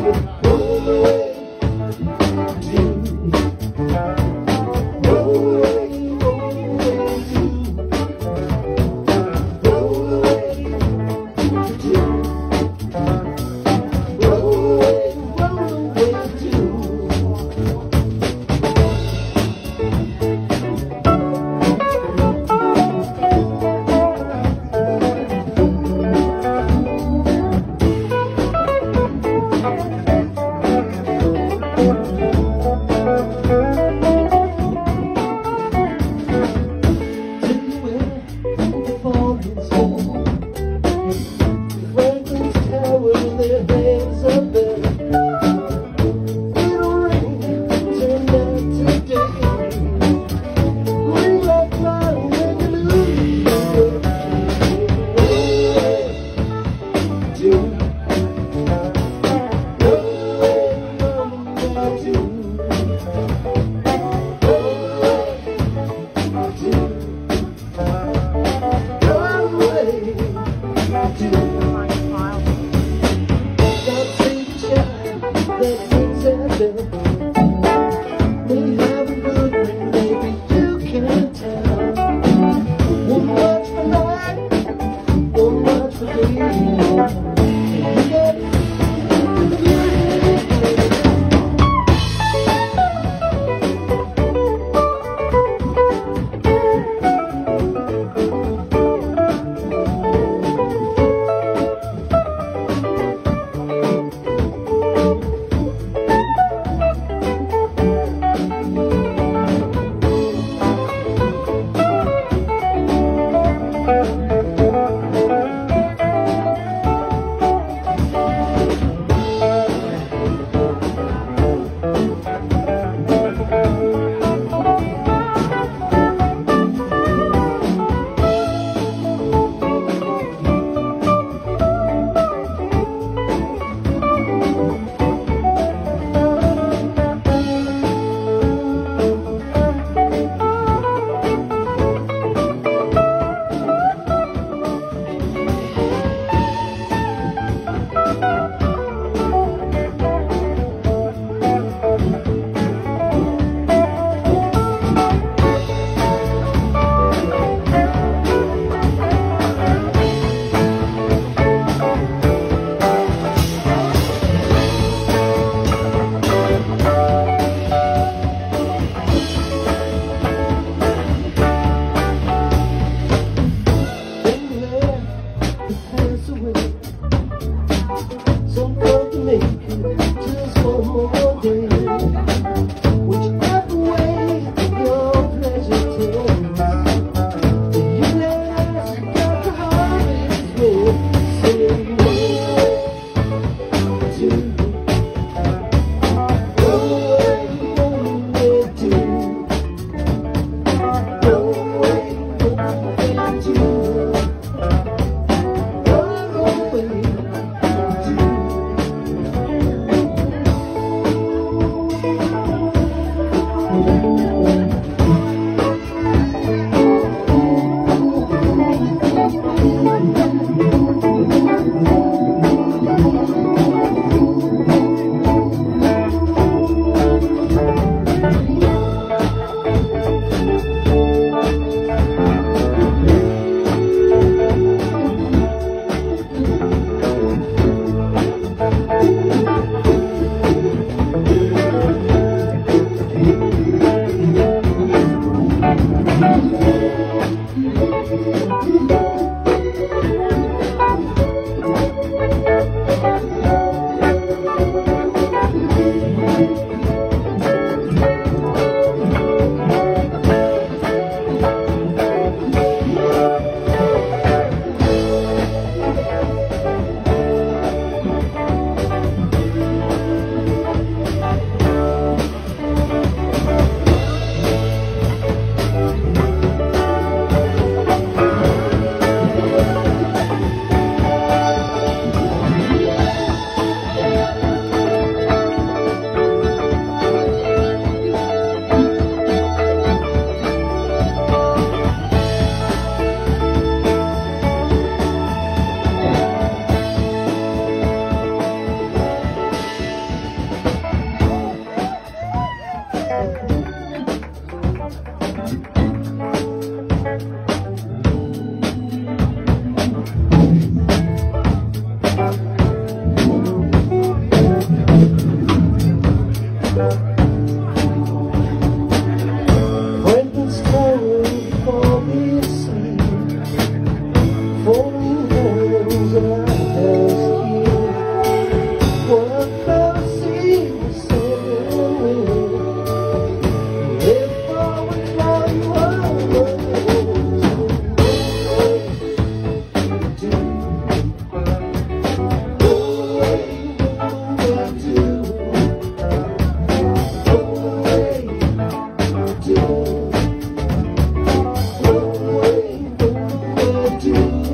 Música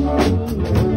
Thank you.